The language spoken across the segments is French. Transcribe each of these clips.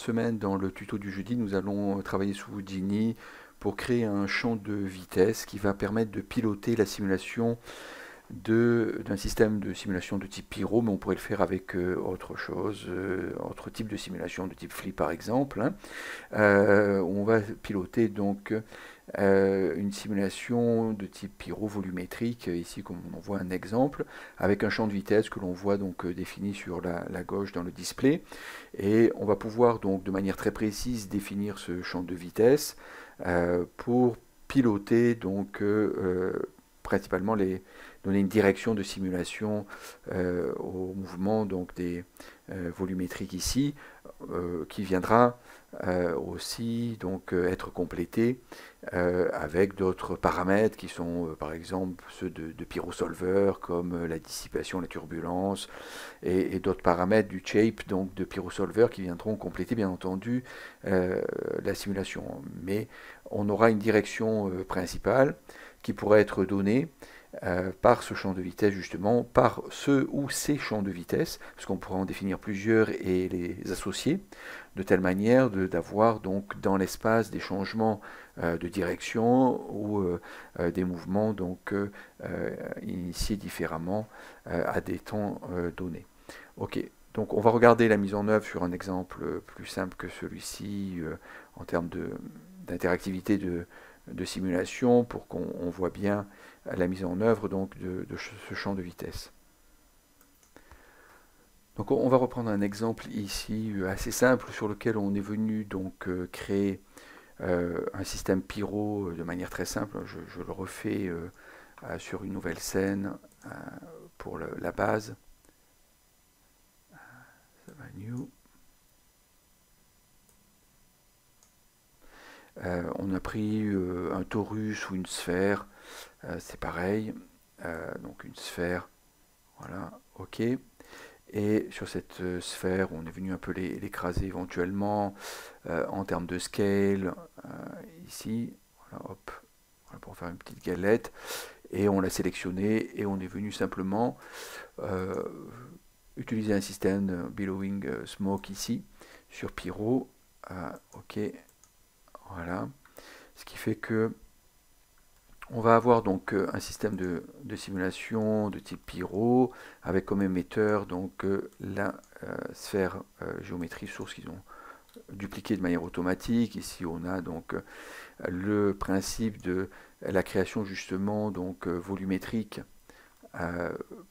cette semaine, dans le tuto du jeudi, nous allons travailler sous Houdini pour créer un champ de vitesse qui va permettre de piloter la simulation d'un système de simulation de type Pyro, mais on pourrait le faire avec euh, autre chose, euh, autre type de simulation de type Flip par exemple. Hein. Euh, on va piloter donc une simulation de type Pyro volumétrique, ici comme on en voit un exemple, avec un champ de vitesse que l'on voit donc défini sur la, gauche dans le display. Et on va pouvoir donc de manière très précise définir ce champ de vitesse pour piloter donc principalement les, donner une direction de simulation euh, au mouvement donc des euh, volumétriques ici, euh, qui viendra aussi donc être complété avec d'autres paramètres qui sont par exemple ceux de, de pyrosolver comme la dissipation, la turbulence et, d'autres paramètres du shape donc de pyrosolver qui viendront compléter bien entendu la simulation. Mais on aura une direction principale qui pourrait être donnée euh, par ce champ de vitesse justement, par ce ou ces champs de vitesse, parce qu'on pourra en définir plusieurs et les associer, de telle manière d'avoir donc dans l'espace des changements euh, de direction ou euh, des mouvements donc initiés différemment à des temps donnés. Ok, donc on va regarder la mise en œuvre sur un exemple plus simple que celui-ci en termes d'interactivité de, de, simulation pour qu'on voit bien à la mise en œuvre donc de, ce champ de vitesse. Donc on va reprendre un exemple ici euh, assez simple sur lequel on est venu donc euh, créer euh, un système pyro de manière très simple. Je, le refais sur une nouvelle scène pour la base. New. on a pris un torus ou une sphère euh, c'est pareil, euh, donc une sphère, voilà, ok. Et sur cette euh, sphère, on est venu un peu l'écraser éventuellement en termes de scale, ici, voilà, hop, pour faire une petite galette. Et on l'a sélectionné et on est venu simplement utiliser un système billowing smoke ici sur Pyro. ok, voilà. Ce qui fait que on va avoir donc euh, un système de, simulation de type Pyro avec comme émetteur donc euh, la euh, sphère géométrie source qu'ils ont dupliqué de manière automatique. Ici on a donc le principe de la création justement donc volumétrique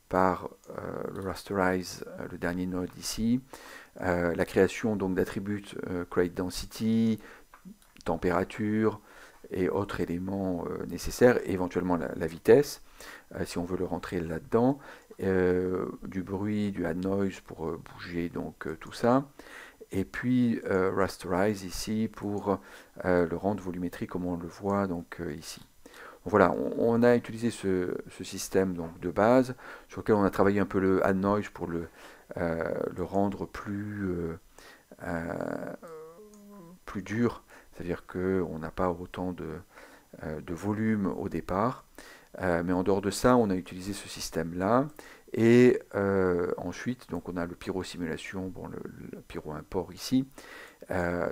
par le rasterize, le dernier node ici, la création donc d'attributs create density, température, et autres éléments euh, nécessaires, éventuellement la, vitesse, euh, si on veut le rentrer là-dedans, euh, du bruit, du add noise pour bouger donc tout ça, et puis rasterize ici pour le rendre volumétrique comme on le voit donc ici. voilà, on, a utilisé ce, système donc, de base sur lequel on a travaillé un peu le add noise pour le, le rendre plus, plus dur c'est-à-dire qu'on n'a pas autant de, euh, volume au départ. Euh, mais en dehors de ça, on a utilisé ce système-là. Et euh, ensuite, donc on a le pyro simulation, bon, le, pyro import ici,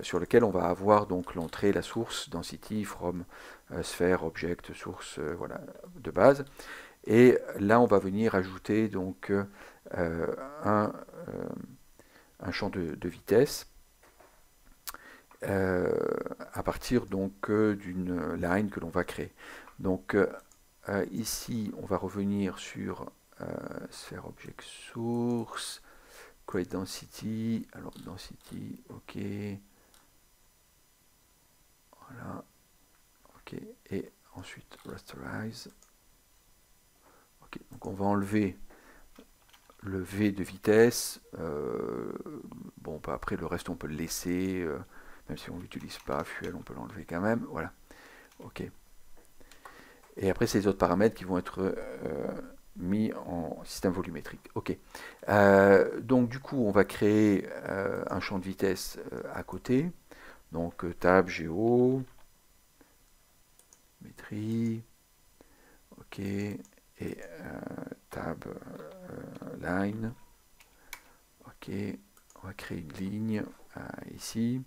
sur lequel on va avoir donc l'entrée, la source, density, from, sphere, object, source, voilà, de base. Et là, on va venir ajouter donc un, champ de vitesse euh, à partir donc euh, d'une line que l'on va créer. Donc euh, ici, on va revenir sur sphere object source, create density, alors density, ok, voilà, ok, et ensuite rasterize, ok, donc on va enlever le V de vitesse, bon, bah, après le reste on peut le laisser, même si on ne l'utilise pas, fuel, on peut l'enlever quand même. Voilà. OK. Et après, c'est les autres paramètres qui vont être euh, mis en système volumétrique. OK. Euh, donc, du coup, on va créer euh, un champ de vitesse à côté. Donc, tab géo, métrie, OK, et tab line, OK, on va créer une ligne ici.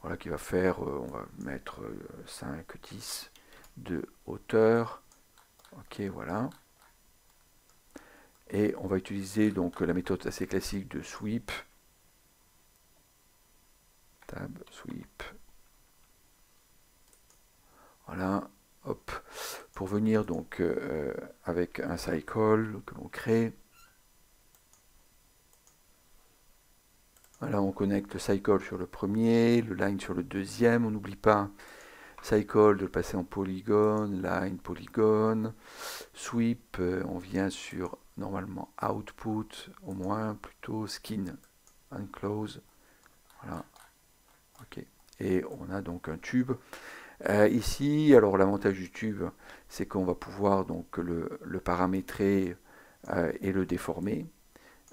Voilà, qui va faire, on va mettre 5, 10 de hauteur. Ok, voilà. Et on va utiliser donc la méthode assez classique de sweep. Tab, sweep. Voilà, hop. Pour venir donc euh, avec un cycle que l'on crée. Voilà, on connecte le cycle sur le premier, le line sur le deuxième. On n'oublie pas cycle de le passer en polygone, line, polygone. Sweep, euh, on vient sur normalement output, au moins plutôt skin, unclose. Voilà. Et on a donc un tube. Euh, ici, alors l'avantage du tube, c'est qu'on va pouvoir donc le, paramétrer euh, et le déformer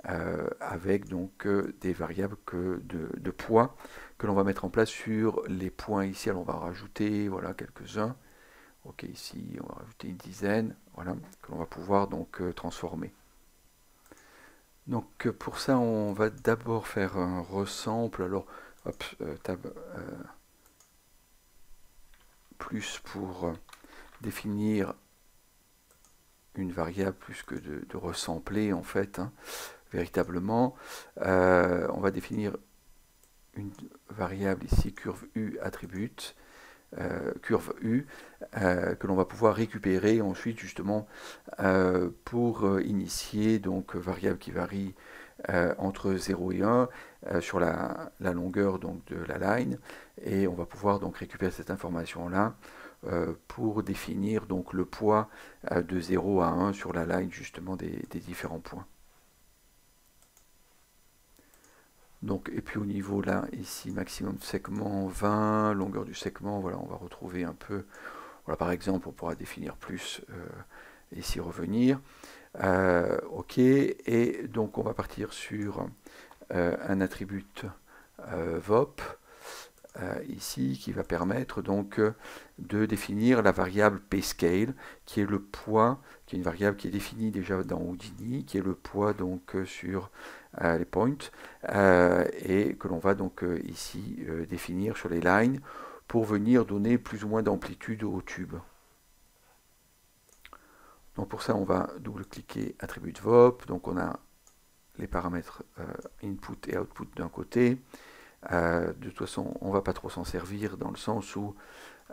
euh, avec donc des variables de, poids que l'on va mettre en place sur les points ici. Alors on va rajouter voilà quelques-uns. Ok, ici on va rajouter une dizaine, voilà, que l'on va pouvoir donc transformer. Donc pour ça, on va d'abord faire un resample. Alors, hop, tab plus pour euh, définir une variable plus que de, ressembler en fait, hein, véritablement. Euh, on va définir une variable ici, curve U attribute, euh, curve U, que l'on va pouvoir récupérer ensuite justement pour initier donc variable qui varie entre 0 et 1 sur la, longueur donc de la line et on va pouvoir donc récupérer cette information là euh, pour définir donc le poids euh, de 0 à 1 sur la line justement des, différents points. Donc, et puis au niveau là, ici, maximum segment 20, longueur du segment, voilà, on va retrouver un peu, voilà, par exemple, on pourra définir plus euh, et s'y revenir. ok, et donc on va partir sur un attribut VOP euh, ici qui va permettre donc euh, de définir la variable pscale qui est le poids, qui est une variable qui est définie déjà dans Houdini, qui est le poids donc euh, sur les points et que l'on va donc ici définir sur les lines pour venir donner plus ou moins d'amplitude au tube. Donc pour ça, on va double-cliquer attribut VOP. Donc on a les paramètres input et output d'un côté. Euh, de toute façon, on va pas trop s'en servir dans le sens où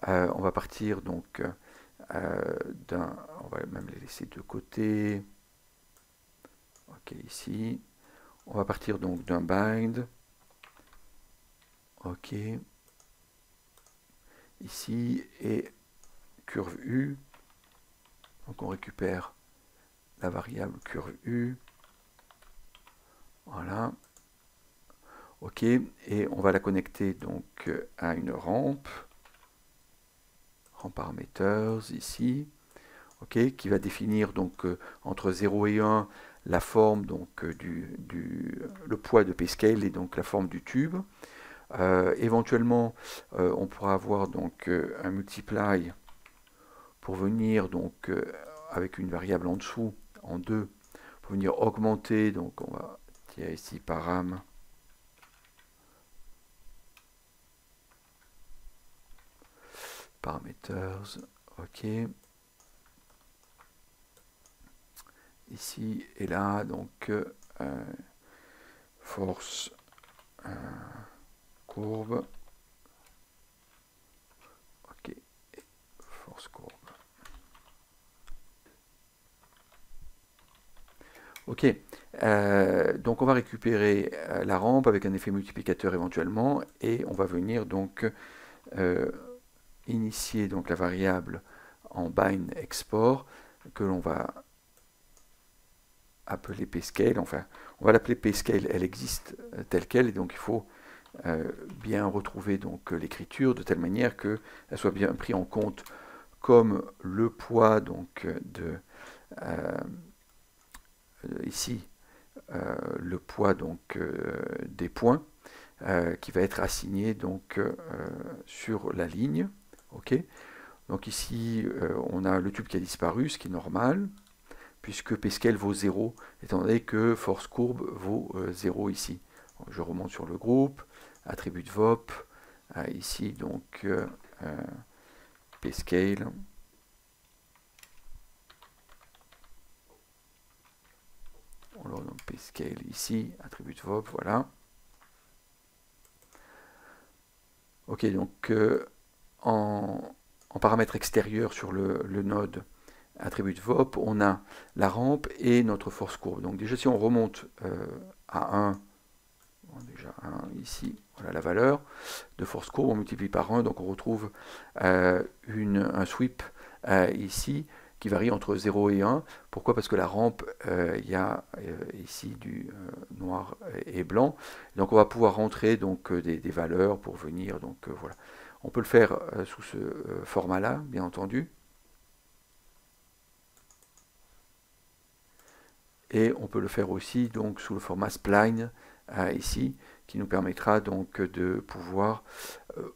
euh, on va partir donc euh, d'un, on va même les laisser de côté. Ok, ici, on va partir donc d'un bind. Ok, ici et curve U. Donc on récupère la variable curve U. Voilà. OK, et on va la connecter donc à une rampe, rampe parameters ici, OK, qui va définir donc euh, entre 0 et 1 la forme donc euh, du, le poids de P-scale et donc la forme du tube. Euh, éventuellement, on pourra avoir donc un multiply pour venir donc avec une variable en dessous, en 2, pour venir augmenter, donc on va tirer ici param parameters, ok. Ici et là, donc euh, force euh, courbe, ok, force courbe. Ok, euh, donc on va récupérer la rampe avec un effet multiplicateur éventuellement et on va venir donc initier donc la variable en bind export que l'on va appeler pscale, enfin on va l'appeler pscale, elle existe euh, telle qu'elle et donc il faut euh, bien retrouver donc l'écriture de telle manière qu'elle soit bien prise en compte comme le poids donc de euh, ici le poids donc des points qui va être assigné donc sur la ligne Ok? Donc ici, euh, on a le tube qui a disparu, ce qui est normal, puisque Pesquel vaut 0, étant donné que force courbe vaut 0 euh, ici. je remonte sur le groupe, attribut VOP, ici donc pscale, on leur donne pscale ici, attribut VOP, voilà. Ok, donc euh, en, paramètre extérieur sur le, node attribut VOP, on a la rampe et notre force courbe. Donc déjà si on remonte euh, à 1, déjà 1 ici, voilà la valeur de force courbe, on multiplie par 1, donc on retrouve euh, une, un sweep ici qui varie entre 0 et 1. Pourquoi? Parce que la rampe, euh, il y a euh, ici du euh, noir et blanc. Donc on va pouvoir rentrer donc, des, valeurs pour venir. Donc voilà. On peut le faire sous ce format-là, bien entendu. Et on peut le faire aussi donc sous le format spline ici, qui nous permettra donc de pouvoir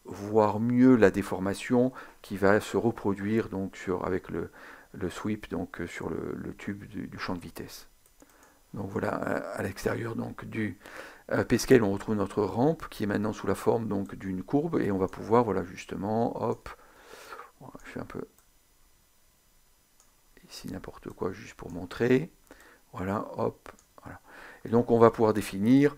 voir mieux la déformation qui va se reproduire donc sur avec le, le sweep donc euh, sur le, tube du, champ de vitesse. Donc voilà, à, l'extérieur donc du euh, on retrouve notre rampe qui est maintenant sous la forme donc d'une courbe et on va pouvoir, voilà justement, hop, je fais un peu ici n'importe quoi juste pour montrer, voilà, hop, voilà. Et donc on va pouvoir définir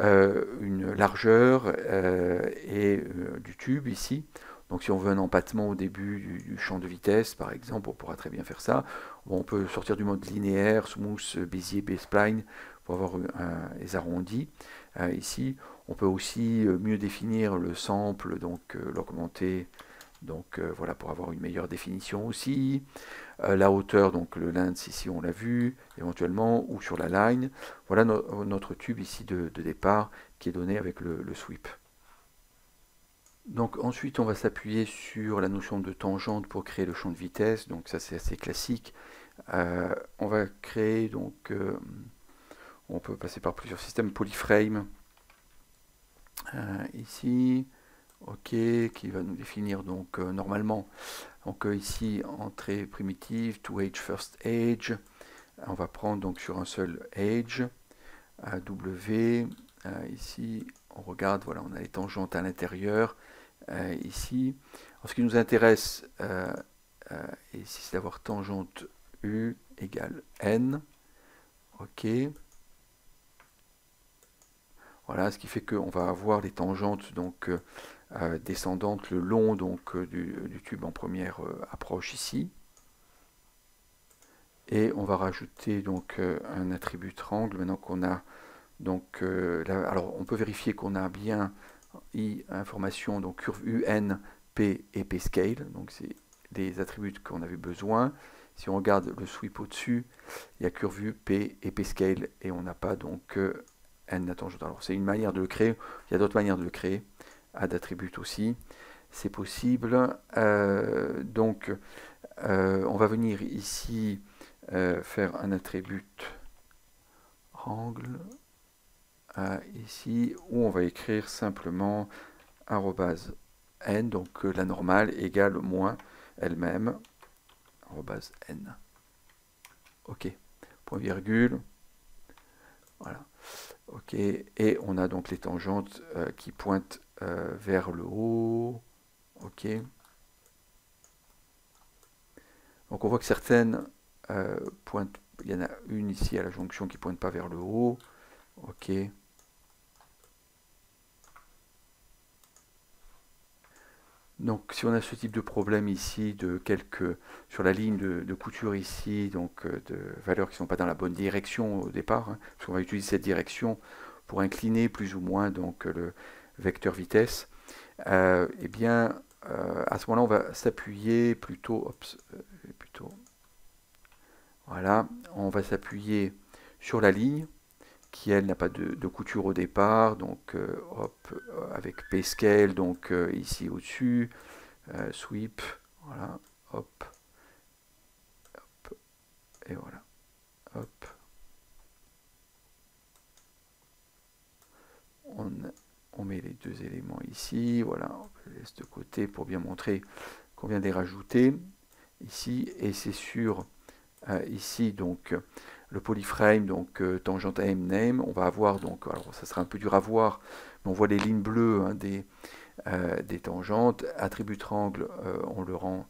euh, une largeur et du tube ici. Donc si on veut un empattement au début du, champ de vitesse, par exemple, on pourra très bien faire ça. on peut sortir du mode linéaire, smooth, Bézier, B-spline, pour avoir les arrondis. Euh, ici, on peut aussi euh, mieux définir le sample, donc euh, l'augmenter, donc voilà, pour avoir une meilleure définition aussi. La hauteur, donc le lens ici, on l'a vu, éventuellement, ou sur la line. Voilà notre tube ici de, départ qui est donné avec le sweep. Donc ensuite on va s'appuyer sur la notion de tangente pour créer le champ de vitesse, donc ça c'est assez classique. Euh, on va créer donc, euh, on peut passer par plusieurs systèmes, polyframe, euh, ici, ok, qui va nous définir donc normalement, donc ici entrée primitive, to age first age, on va prendre donc sur un seul age, W, ici on regarde, voilà, on a les tangentes à l'intérieur, euh, ici. ce qui nous intéresse euh, euh, ici, c'est d'avoir tangente U égale N. OK. Voilà, ce qui fait qu'on va avoir les tangentes donc descendantes le long donc du, tube en première approche ici. Et on va rajouter donc un attribut triangle maintenant qu'on a donc alors on peut vérifier qu'on a bien I information, donc curve UN, P et P scale, donc c'est des attributs qu'on avait besoin. Si on regarde le sweep au-dessus, il y a curve U, P et P scale et on n'a pas donc N tangente. Alors c'est une manière de le créer, il y a d'autres manières de le créer, add aussi, c'est possible. Euh, donc euh, on va venir ici euh, faire un attribut angle ici où on va écrire simplement n, donc la normale égale moins elle-même, n. Ok, point virgule, voilà. Ok, et on a donc les tangentes qui pointent euh, vers le haut. Ok. Donc on voit que certaines pointent, il y en a une ici à la jonction qui pointe pas vers le haut. Ok. Donc si on a ce type de problème ici, de quelques, sur la ligne de, couture ici, donc euh, de valeurs qui ne sont pas dans la bonne direction au départ, hein, parce qu'on va utiliser cette direction pour incliner plus ou moins donc le vecteur vitesse, euh, eh bien euh, à ce moment-là on va s'appuyer plutôt, plutôt, voilà, on va s'appuyer sur la ligne qui elle n'a pas de, couture au départ, donc euh, hop, euh, avec P-Scale, donc euh, ici au-dessus, sweep, voilà, hop, hop, et voilà, hop. On, on met les deux éléments ici, voilà, on laisse de côté pour bien montrer qu'on vient de les rajouter ici, et c'est sur ici donc le polyframe, donc tangente aim name, on va avoir donc, alors ça sera un peu dur à voir, mais on voit les lignes bleues hein, des, des tangentes, attribut triangle, on le rend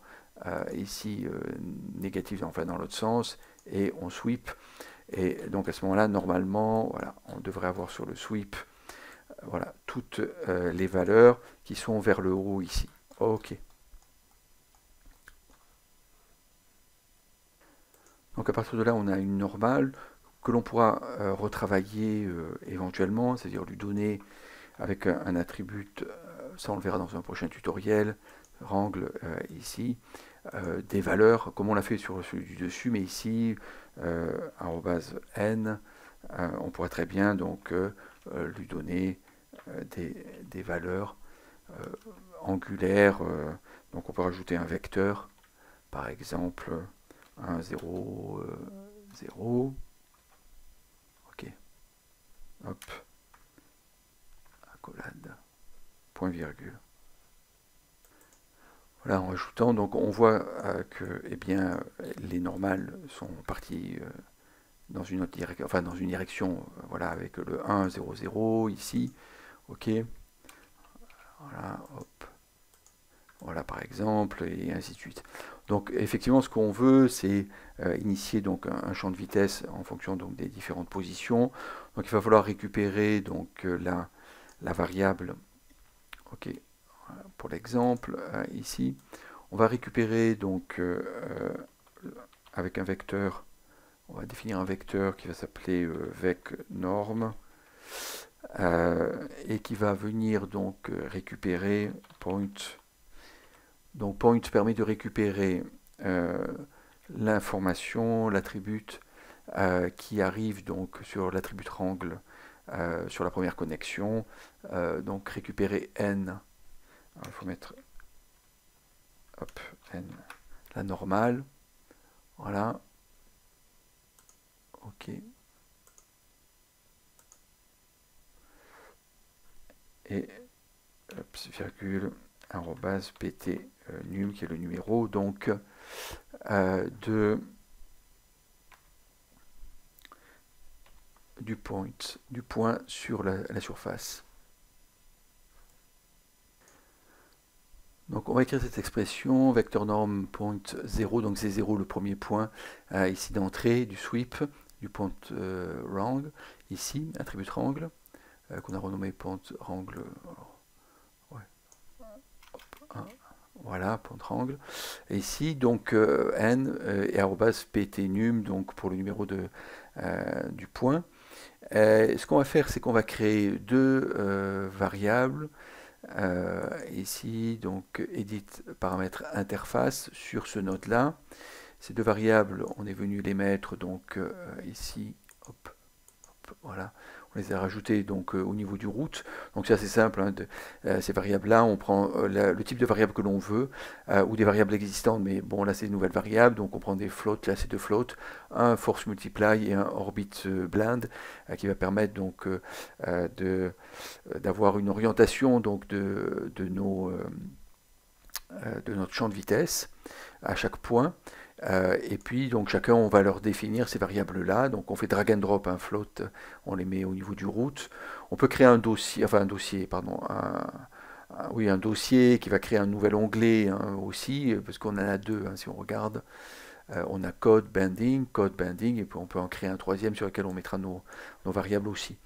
ici négatif, enfin dans l'autre sens, et on sweep. Et donc à ce moment-là, normalement, voilà, on devrait avoir sur le sweep voilà, toutes euh, les valeurs qui sont vers le haut ici. OK. Donc à partir de là, on a une normale que l'on pourra euh, retravailler euh, éventuellement, c'est-à-dire lui donner avec un, attribut, ça on le verra dans un prochain tutoriel, rangle ici, des valeurs, comme on l'a fait sur celui du dessus, mais ici, n, on pourrait très bien donc lui donner euh, des, valeurs euh, angulaires. Euh, donc on peut rajouter un vecteur, par exemple 1, 0, 0. Ok. Hop. Accolade. Point virgule. Voilà, en rajoutant, donc on voit que eh bien, les normales sont parties dans une autre direction, enfin dans une direction, voilà, avec le 1, 0, 0 ici, OK Voilà, par exemple, et ainsi de suite. Donc effectivement, ce qu'on veut, c'est euh, initier donc un, champ de vitesse en fonction des différentes positions. Donc il va falloir récupérer donc euh, la, la, variable. OK. pour l'exemple euh, ici, on va récupérer donc avec un vecteur. On va définir un vecteur qui va s'appeler vec norme. Euh, et qui va venir donc euh, récupérer point. Donc point permet de récupérer euh, l'information, l'attribut qui arrive donc sur l'attribut rangle sur la première connexion. donc récupérer n. Il faut mettre hop, n, la normale. Voilà. OK. Et virgule arrobase pt euh, num qui est le numéro donc euh, de du point du point sur la, surface. Donc on va écrire cette expression vecteur norme point 0 donc c'est 0 le premier point euh, ici d'entrée du sweep du point wrong ici attribut rangle euh, qu'on a renommé pente rangle. voilà, pente rangle. Et ici, donc, euh, n euh, et arrobas ptnum, donc pour le numéro de, du point. ce qu'on va faire, c'est qu'on va créer deux variables. ici, donc, edit paramètre interface sur ce node-là. Ces deux variables, on est venu les mettre donc ici, voilà, on les a rajoutés donc euh, au niveau du route. Donc c'est assez simple, hein, euh, ces variables-là, on prend euh, le type de variable que l'on veut, ou des variables existantes, mais bon là c'est une nouvelle variable, donc on prend des floats, là c'est deux floats, un force multiply et un orbit blind, qui va permettre donc de d'avoir une orientation donc de, de nos de notre champ de vitesse à chaque point. Euh, et puis, donc, chacun, on va leur définir ces variables-là. Donc, on fait drag and drop un float, on les met au niveau du route. On peut créer un dossier, enfin, un dossier, pardon, oui, un dossier qui va créer un nouvel onglet hein, aussi, parce qu'on en a deux, hein, si on regarde. Euh, on a code binding, code binding, et puis on peut en créer un troisième sur lequel on mettra nos, variables aussi.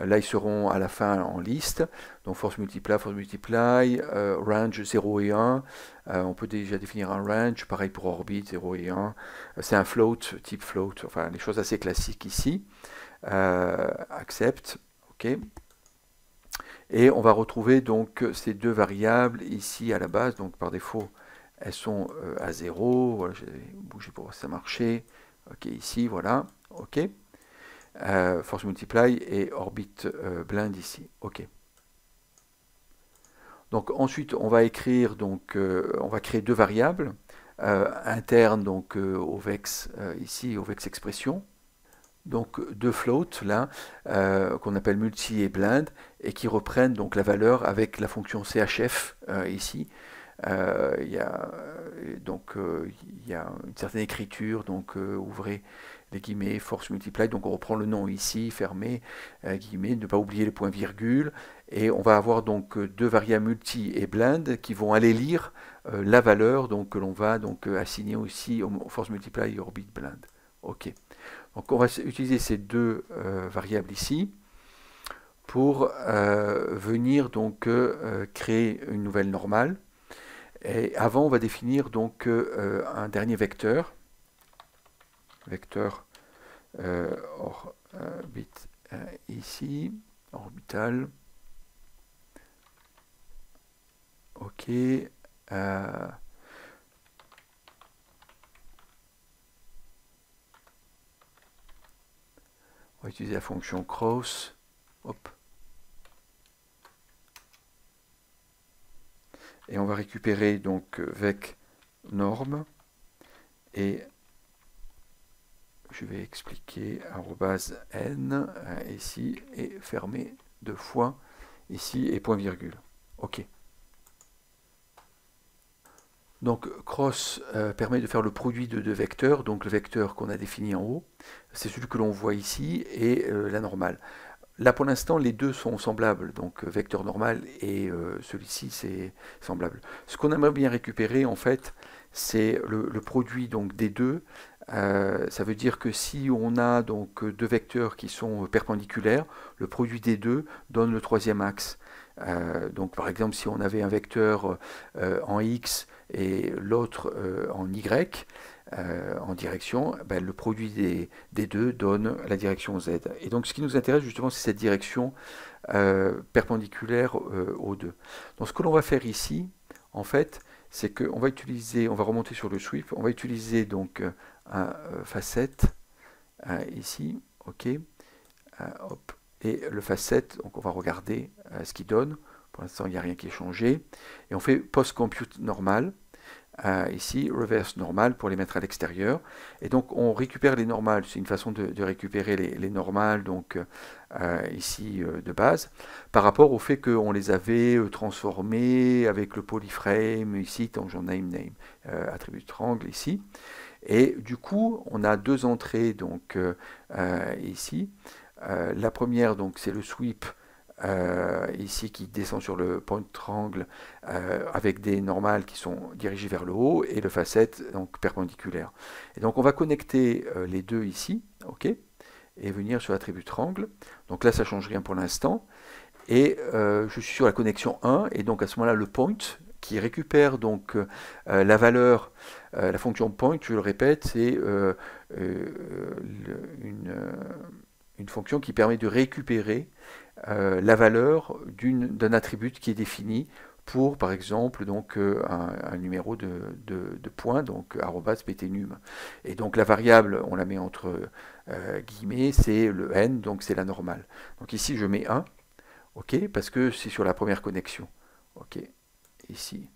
Euh, là, ils seront à la fin en liste. Donc force multiply, force multiply, euh, range 0 et 1. on peut déjà définir un range, pareil pour orbit 0 et 1. C'est un float, type float, enfin les choses assez classiques ici. accept, ok. Et on va retrouver donc ces deux variables ici à la base, donc par défaut elles sont euh, à 0. Voilà, j'ai bougé pour voir si ça marchait. Ok, ici, voilà. Ok. Euh, force multiply et orbit euh, blind ici. Ok. Donc ensuite, on va écrire, donc, on va créer deux variables internes donc au vex ici, au vex expression. Donc deux floats là qu'on appelle multi et blind et qui reprennent donc la valeur avec la fonction chf ici il y a donc il y a une certaine écriture, donc ouvrez les guillemets, force multiply, donc on reprend le nom ici, fermé, guillemets, ne pas oublier les points virgule, et on va avoir donc deux variables multi et blind qui vont aller lire la valeur donc, que l'on va donc assigner aussi au force multiply et orbit blind. Ok. Donc on va utiliser ces deux variables ici pour euh, venir donc euh, créer une nouvelle normale. Et avant, on va définir donc euh, un dernier vecteur, vecteur orbit ici, orbital. Ok. on va utiliser la fonction cross. Hop. et on va récupérer donc vec norme et je vais expliquer n euh, ici et fermer deux fois ici et point virgule. OK. Donc cross euh, permet de faire le produit de deux vecteurs, donc le vecteur qu'on a défini en haut, c'est celui que l'on voit ici, et euh, la normale. Là, pour l'instant, les deux sont semblables, donc vecteur normal et celui-ci, c'est semblable. Ce qu'on aimerait bien récupérer, en fait, c'est le, produit donc, des deux. Euh, ça veut dire que si on a donc deux vecteurs qui sont perpendiculaires, le produit des deux donne le troisième axe. donc par exemple, si on avait un vecteur en x et l'autre en y, euh, en direction, ben, le produit des, deux donne la direction Z. Et donc ce qui nous intéresse justement, c'est cette direction euh, perpendiculaire euh, aux deux. Donc ce que l'on va faire ici, en fait, c'est qu'on va utiliser, on va remonter sur le sweep, on va utiliser donc un facette ici, ok, et le facette, donc on va regarder ce qu'il donne. Pour l'instant, il n'y a rien qui est changé. Et on fait post-compute normal ici, reverse normal pour les mettre à l'extérieur. Et donc on récupère les normales, c'est une façon de, récupérer les, normales donc euh, ici euh, de base, par rapport au fait qu'on les avait euh, transformées avec le polyframe ici, tangent name name, attribut triangle ici. Et du coup, on a deux entrées donc ici. la première donc c'est le sweep euh, ici qui descend sur le point triangle euh, avec des normales qui sont dirigées vers le haut et le facette donc perpendiculaire. Et donc on va connecter euh, les deux ici, ok, et venir sur l'attribut triangle. Donc là ça change rien pour l'instant. Et je suis sur la connexion 1 et donc à ce moment-là le point qui récupère donc la valeur, la fonction point, je le répète, c'est une, une fonction qui permet de récupérer euh, la valeur d'un attribut qui est défini pour, par exemple, donc, euh, un, numéro de, points, donc ptnum. Et donc la variable, on la met entre euh, guillemets, c'est le n, donc c'est la normale. Donc ici, je mets 1, ok, parce que c'est sur la première connexion. Ok, ici.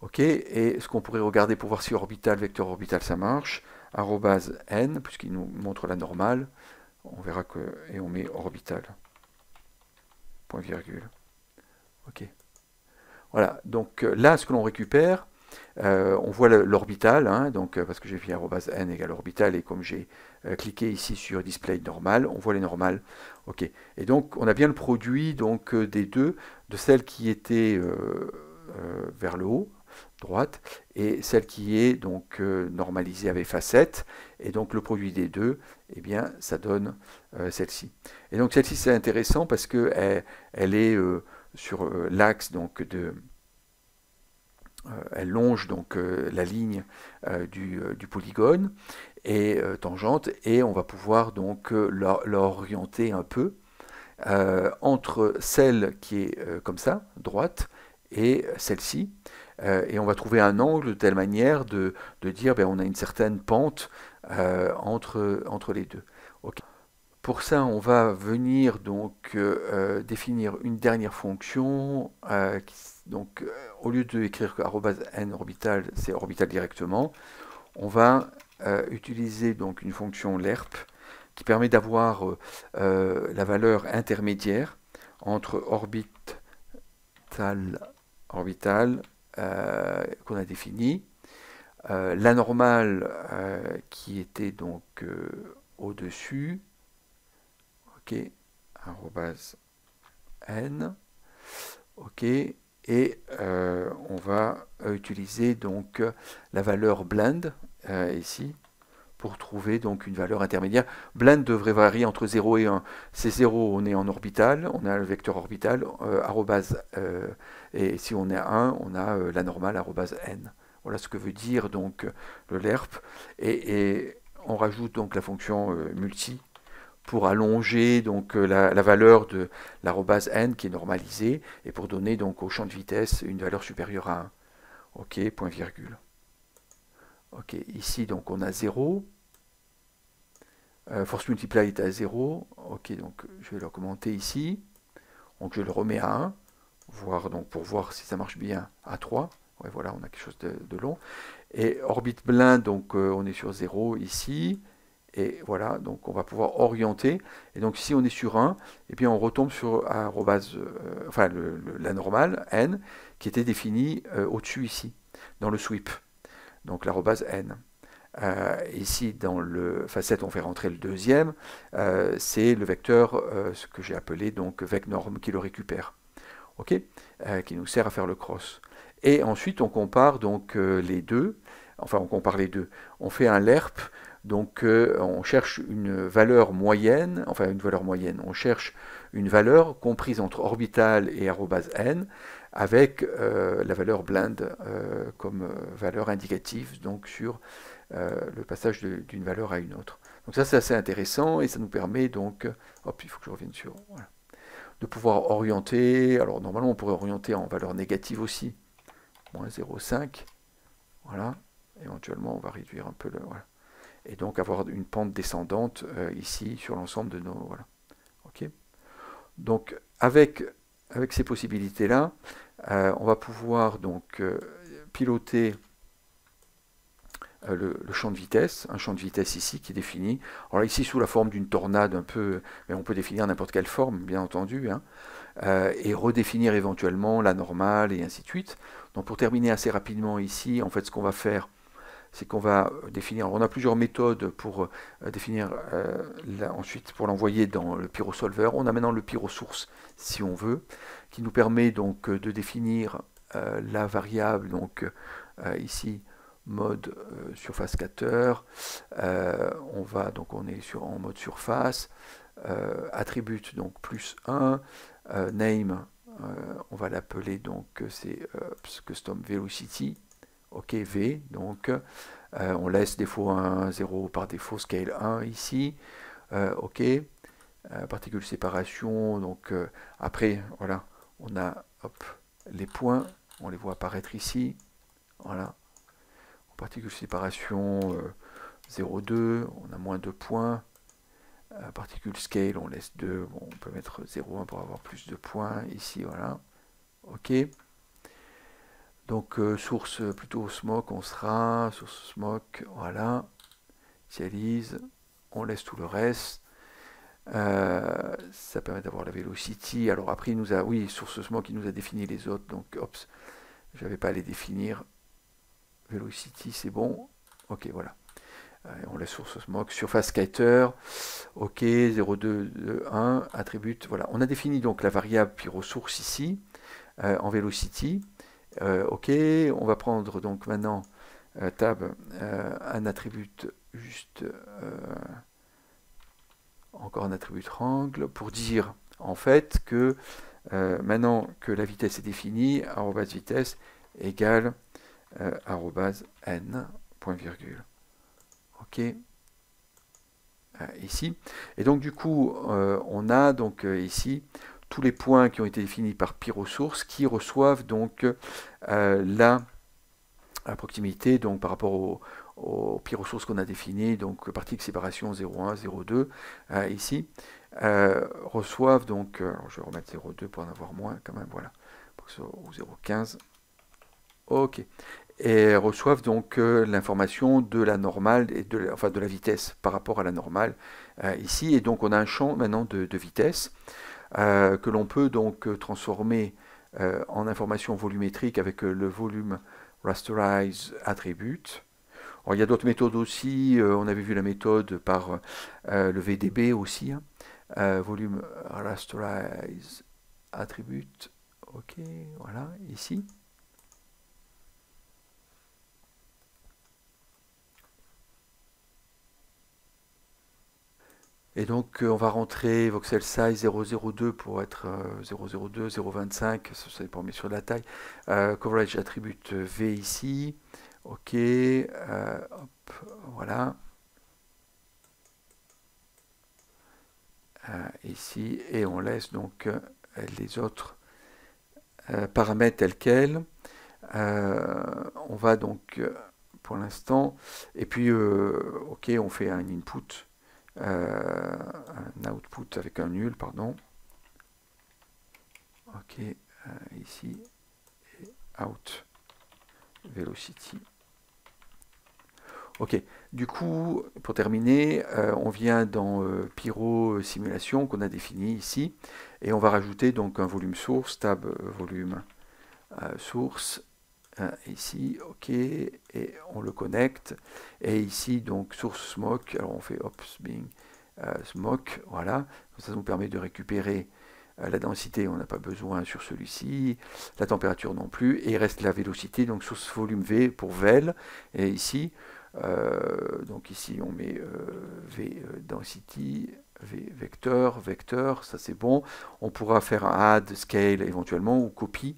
Ok, et ce qu'on pourrait regarder pour voir si orbital, vecteur orbital, ça marche, n, puisqu'il nous montre la normale, on verra que, et on met orbital, point virgule. Ok. Voilà, donc euh, là, ce que l'on récupère, euh, on voit l'orbital, hein, donc euh, parce que j'ai fait n égale orbital, et comme j'ai cliqué ici sur display normal, on voit les normales. Ok. Et donc, on a bien le produit donc des deux, de celle qui était vers le haut, droite, et celle qui est donc euh, normalisée avec facette, et donc le produit des deux, eh bien, ça donne euh, celle-ci. Et donc celle-ci, c'est intéressant parce qu'elle elle est euh, sur l'axe donc de... elle longe donc la ligne du, du, polygone et tangente, et on va pouvoir donc l'orienter un peu entre celle qui est comme ça, droite, et celle-ci. Euh, et on va trouver un angle de telle manière de, dire ben, on a une certaine pente euh, entre, entre les deux. Pour ça, on va venir donc euh, définir une dernière fonction. donc, au lieu d'écrire n orbital, c'est orbital directement, on va utiliser donc une fonction lerp qui permet d'avoir la valeur intermédiaire entre orbite orbital, orbital qu'on a défini. la normale qui était donc au-dessus, ok, arrobase n, ok, et on va utiliser donc la valeur blend ici pour trouver donc une valeur intermédiaire. Blend devrait varier entre 0 et 1. C'est 0, on est en orbital, on a le vecteur orbital, euh, arrobase, euh, et si on est à 1, on a euh, la normale, arrobase n. Voilà ce que veut dire donc le LERP. Et, on rajoute donc la fonction multi pour allonger donc la, valeur de l'arrobase n qui est normalisée et pour donner donc au champ de vitesse une valeur supérieure à 1. Ok, point virgule. Ok, ici donc on a 0. Euh, force multiply est à 0. Ok, donc je vais le commenter ici. Donc je le remets à 1, voir, donc, pour voir si ça marche bien à 3. Ouais, voilà, on a quelque chose de, long. Et orbite blind, donc euh, on est sur 0 ici. Et voilà, donc on va pouvoir orienter. Et donc si on est sur 1, et puis on retombe sur euh, enfin la normale, n, qui était définie au-dessus ici, dans le sweep donc l'arrobase n. Euh, ici, dans le facette, on fait rentrer le deuxième. Euh, c'est le vecteur, euh, ce que j'ai appelé donc vecnorm, qui le récupère, ok, qui nous sert à faire le cross. Et ensuite, on compare donc les deux. Enfin, on compare les deux. On fait un lerp. Donc, on cherche une valeur moyenne. Enfin, une valeur moyenne. On cherche une valeur comprise entre orbital et arrobase n avec euh, la valeur blind euh, comme euh, valeur indicative donc sur le passage d'une valeur à une autre. Donc ça c'est assez intéressant et ça nous permet donc, hop il faut que je revienne sur, de pouvoir orienter, alors normalement on pourrait orienter en valeur négative aussi, moins 0,5, voilà, éventuellement on va réduire un peu le, voilà, et donc avoir une pente descendante ici sur l'ensemble de nos, voilà, ok. Donc avec avec ces possibilités-là, euh, on va pouvoir donc euh, piloter euh, le, champ de vitesse, un champ de vitesse ici qui est défini. Alors ici sous la forme d'une tornade un peu, mais on peut définir n'importe quelle forme, bien entendu, hein, et redéfinir éventuellement la normale et ainsi de suite. Donc pour terminer assez rapidement ici, en fait ce qu'on va faire, c'est qu'on va définir, on a plusieurs méthodes pour définir ensuite pour l'envoyer dans le pyrosolver. On a maintenant le pyrosource si on veut, qui nous permet donc euh, de définir euh, la variable, donc euh, ici mode surface cutter, on va donc on est sur en mode surface, attribute donc plus 1, name on va l'appeler donc c'est custom velocity, ok v donc on laisse défaut 1 0 par défaut scale 1 ici, ok particule séparation donc après voilà on a les points, on les voit apparaître ici. Voilà. Particule séparation 0,2, euh, on a moins de points. Euh, particule scale, on laisse 2, on peut mettre 0,1 pour avoir plus de points. Ici, voilà. OK. Donc, euh, source plutôt smoke, on sera. Source smoke, voilà. Initialise, on laisse tout le reste. Euh, ça permet d'avoir la velocity. Alors après, il nous a, oui, source smoke, il nous a défini les autres. Donc, hop, je n'avais pas à les définir. Velocity, c'est bon. Ok, voilà. Euh, on laisse source smoke. Surface kiter. Ok, 0,2, attribute. Voilà. On a défini donc la variable pyrosource ici, euh, en velocity. Ok, on va prendre donc maintenant tab un attribut juste encore un attribut triangle, pour dire en fait que euh, maintenant que la vitesse est définie, arrobase vitesse égale euh, arrobase n, point virgule. Ok euh, Ici. Et donc du coup, on a donc ici tous les points qui ont été définis par pyrosource qui reçoivent donc la, la, proximité donc par rapport au, aux ressources qu'on a définies, donc partie séparation 0,1, 0,2, euh, ici, euh, reçoivent donc, euh, je vais remettre 0,2 pour en avoir moins quand même, voilà, ou 0,15, ok, et reçoivent donc l'information de la normale, et de, enfin de la vitesse par rapport à la normale ici, et donc on a un champ maintenant de, vitesse que l'on peut donc transformer en information volumétrique avec le volume rasterize attribute. il y a d'autres méthodes aussi. on avait vu la méthode par le VDB aussi. Hein. volume rasterize attribute. Ok, voilà, ici. Et donc euh, on va rentrer voxel size 002 pour être 002, 025, ça dépend bien sûr de la taille. Euh, coverage attribute V ici. Ok, euh, hop, voilà. ici, et on laisse donc les autres paramètres tels quels. on va donc pour l'instant, et puis ok, on fait un input euh, un output avec un nul, pardon. Ok, euh, ici, out velocity. Ok, du coup, pour terminer, euh, on vient dans Pyro Simulation qu'on a défini ici, et on va rajouter donc un volume source, tab volume source, ici, ok, et on le connecte. Et ici, donc, source smoke, alors on fait ops bing euh, smoke, voilà, ça nous permet de récupérer euh, la densité, on n'a pas besoin sur celui-ci, la température non plus, et il reste la vélocité, donc source volume V pour vel, et ici, euh, donc ici on met V density, V vecteur, vecteur, ça c'est bon, on pourra faire un add, scale éventuellement, ou copie,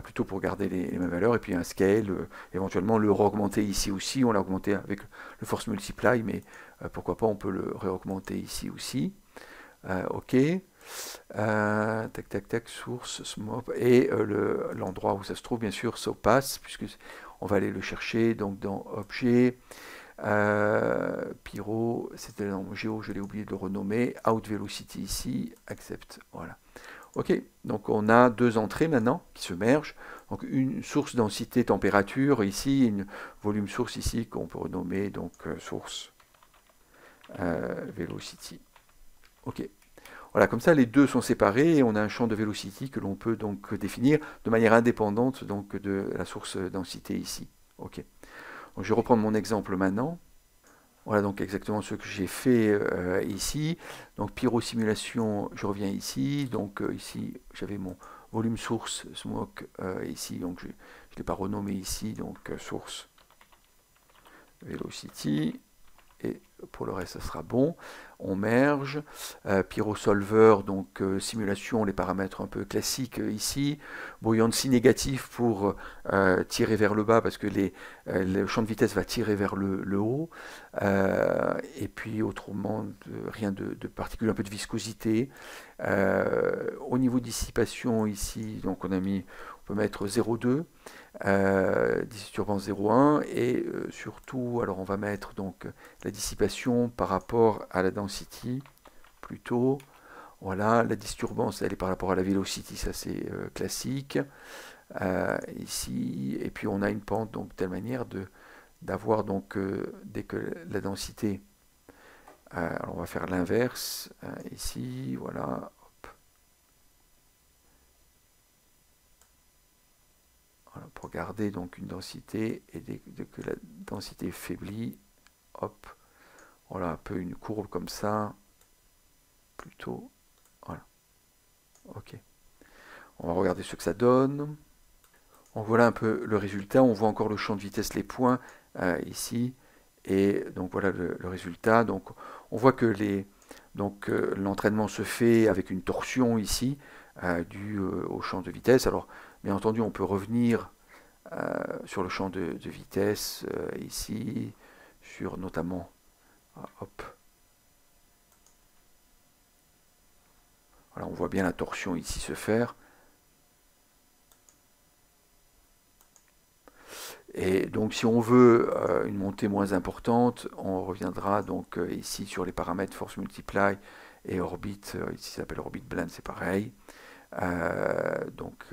plutôt pour garder les, mêmes valeurs, et puis un scale, euh, éventuellement le re-augmenter ici aussi, on l'a augmenté avec le force multiply, mais euh, pourquoi pas on peut le re-augmenter ici aussi. ok. tac tac tac, source, smoke, et l'endroit où ça se trouve, bien sûr, so pass, puisque on va aller le chercher donc dans objet, pyro, c'était dans géo, je l'ai oublié de le renommer, out velocity ici, accept, voilà. Ok, donc on a deux entrées maintenant qui se mergent. Donc une source densité température ici, une volume source ici qu'on peut renommer donc euh, source euh, velocity. Ok. Voilà, comme ça les deux sont séparés et on a un champ de velocity que l'on peut donc définir de manière indépendante donc de la source densité ici. Ok. Je vais reprendre mon exemple maintenant. Voilà donc exactement ce que j'ai fait euh, ici. Donc pyrosimulation, je reviens ici. Donc euh, ici, j'avais mon volume source smoke euh, ici. Donc je ne l'ai pas renommé ici. Donc source velocity. Et pour le reste, ça sera bon. On merge. Euh, PyroSolver, donc euh, simulation, les paramètres un peu classiques euh, ici. Buoyancy négatif pour tirer vers le bas parce que les, le champ de vitesse va tirer vers le, haut. et puis autrement, rien de, de, particulier, un peu de viscosité. au niveau dissipation ici, donc on a mis, peut mettre 0,2 euh, disturbance 0,1 et euh, surtout, alors on va mettre donc la dissipation par rapport à la density plutôt. Voilà, la disturbance elle est par rapport à la velocity, ça c'est euh, classique. Euh, ici, et puis on a une pente donc de telle manière de d'avoir donc dès que la densité, alors on va faire l'inverse ici, voilà, pour donc une densité et dès, que la densité faiblit, hop, voilà un peu une courbe comme ça, plutôt, voilà, ok. On va regarder ce que ça donne. On voit un peu le résultat, on voit encore le champ de vitesse, les points euh, ici, et donc voilà le, résultat. Donc on voit que les donc euh, l'entraînement se fait avec une torsion ici euh, due au champ de vitesse. Alors bien entendu, on peut revenir sur le champ de, vitesse euh, ici, sur notamment, ah, hop, on voit bien la torsion ici se faire. Et donc si on veut euh, une montée moins importante, on reviendra donc ici sur les paramètres force multiply et orbite, ici ça s'appelle orbite blend, c'est pareil. donc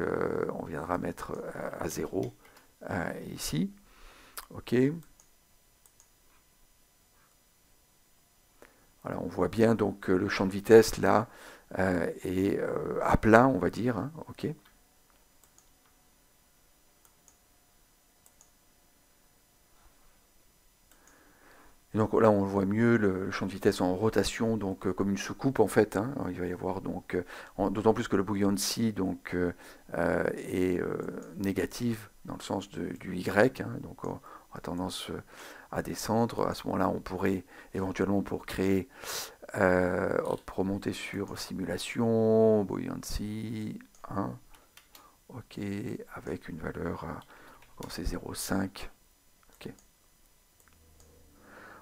on viendra mettre à 0 euh, ici. OK. Voilà, on voit bien donc euh, le champ de vitesse là euh, est à plat, on va dire. Hein, OK. Donc là, on le voit mieux, le, champ de vitesse en rotation, donc euh, comme une soucoupe en fait. Hein. il va y avoir donc, euh, d'autant plus que le buoyancy donc euh, est négative dans le sens du y, hein. donc on a tendance à descendre. À ce moment-là, on pourrait éventuellement pour créer, remonter sur simulation, buoyancy 1, ok, avec une valeur, c'est 0,5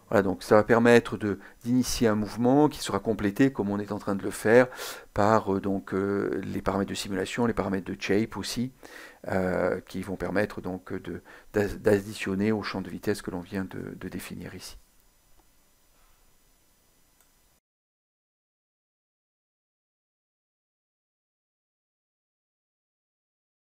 voilà, donc ça va permettre d'initier un mouvement qui sera complété, comme on est en train de le faire, par euh, euh, les paramètres de simulation, les paramètres de shape aussi, euh, qui vont permettre d'additionner au champ de vitesse que l'on vient de définir ici.